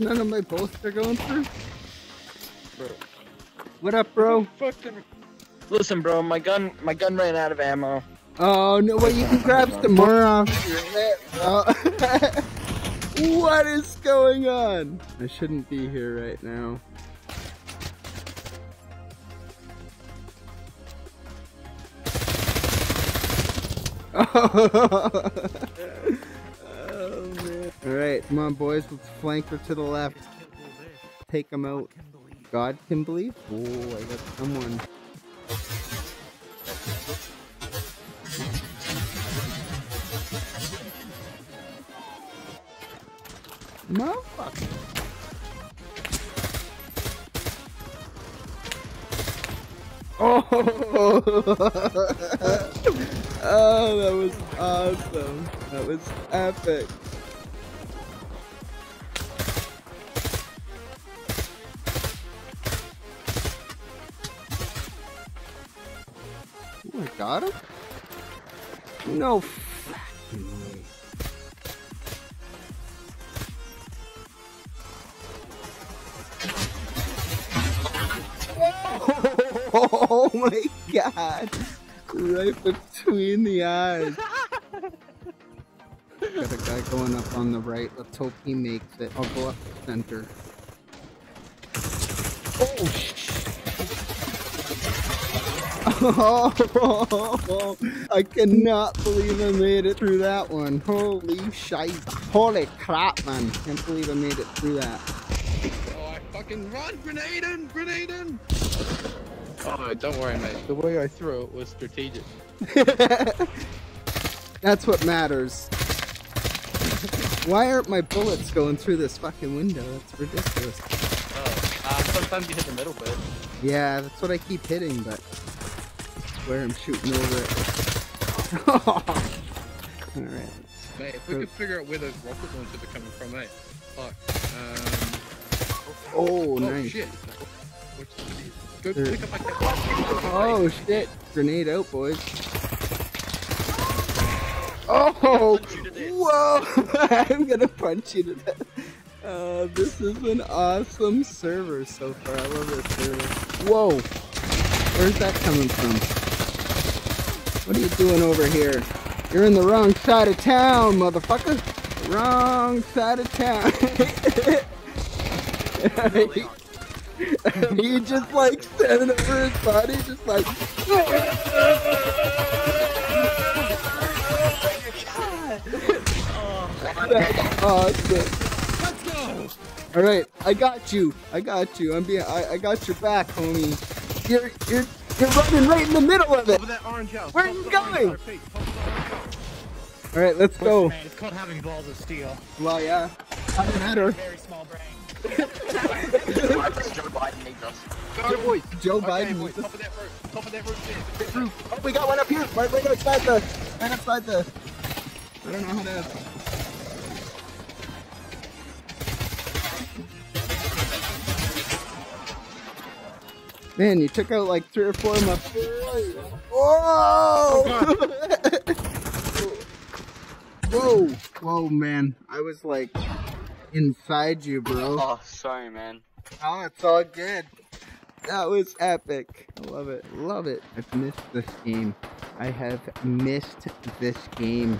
none of my bullets are going through? Bro. What up, bro? Fucking. Listen, bro, my gun, my gun ran out of ammo. Oh no! Well, you can grab some more off your what is going on? I shouldn't be here right now. oh man! All right, come on, boys. Let's flank her to the left. Take them out. God can believe. Oh, I got someone. Motherfucker. Oh, oh, that was awesome. That was epic. I got him? No fucking way. Oh my god! Right between the eyes. Got a guy going up on the right. Let's hope he makes it. I'll go up the center. Oh shit! Oh, I cannot believe I made it through that one. Holy shite. Holy crap, man. Can't believe I made it through that. Oh, I fucking run! Grenade in! Grenade in! Oh, don't worry, mate. The way I threw it was strategic. That's what matters. Why aren't my bullets going through this fucking window? That's ridiculous. Oh, uh, sometimes you hit the middle bit. Yeah, that's what I keep hitting, but I swear I'm shooting over it. Alright. Mate, if we could figure out where those rocket launchers are coming from, mate. Fuck. Um, Oh, oh nice. shit. What's the video? Go There- pick up my cat. Oh shit! Grenade out, boys. Oh! Whoa! I'm gonna punch you to death. Uh, this is an awesome server so far. I love this server. Whoa! Where's that coming from? What are you doing over here? You're in the wrong side of town, motherfucker! Wrong side of town. he just like standing over his body, just like. That's awesome. All right, I got you. I got you. I'm being. I, I got your back, homie. You're you're you're running right in the middle of it. Over that orange house. Where are you of the orange going? house, Pete. Top of the orange house. All right, let's go. Man, it's called having balls of steel. Well, yeah. Doesn't matter. Very small brain. Joe Biden needs us. Go, boys. Joe Okay, Biden. boys. Top of that roof. Top of that roof. Oh, we got one up here. Right, right outside the. Right outside the. I don't know how to. Man, you took out like three or four of my. Whoa! Whoa! Whoa, man. I was like inside you, bro. Oh, sorry, man. Oh, it's all good. That was epic. I love it. Love it. I've missed this game. I have missed this game.